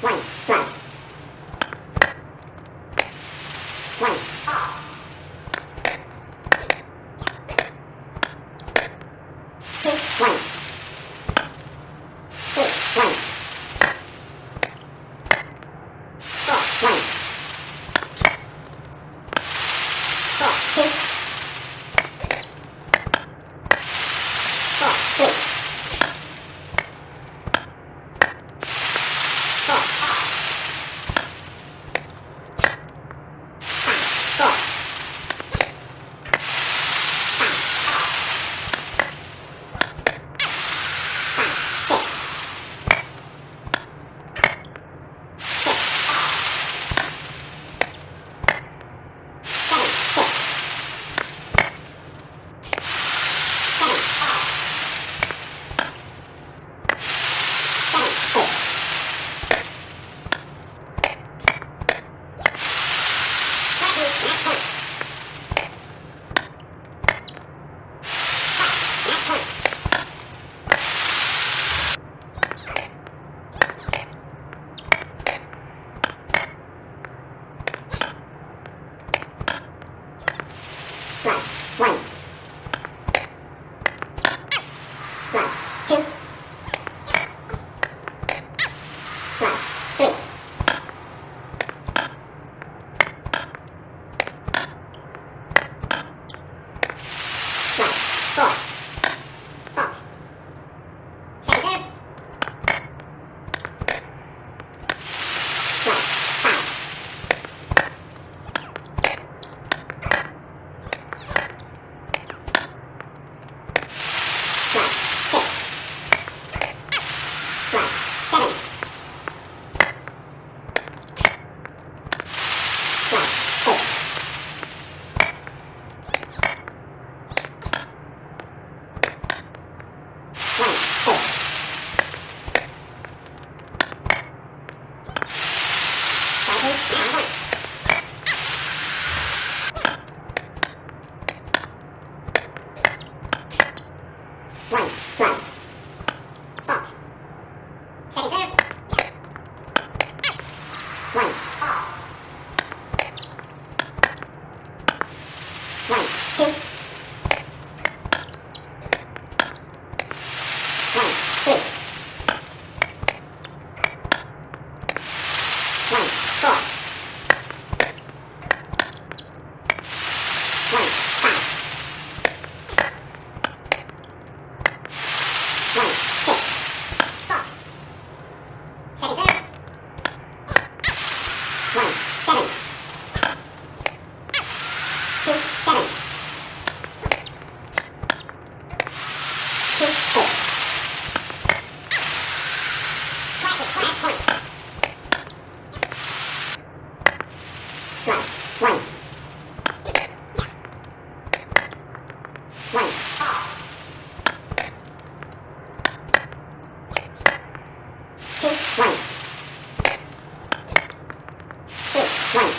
One. One. One. Left. Left. One. One. Two. One. Three. One.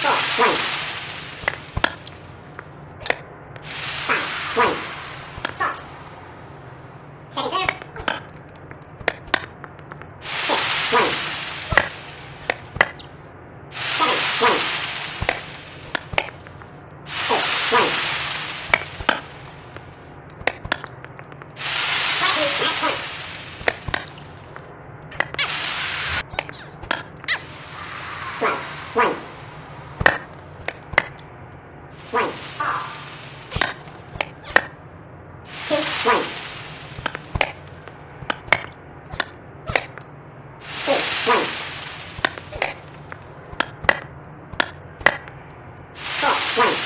Four. One. Five. One. Fault. Second serve. Six. One. Seven. One. Eight. One. Practice. Match point. Left. One. One. Two. One. Three. One. Four. One.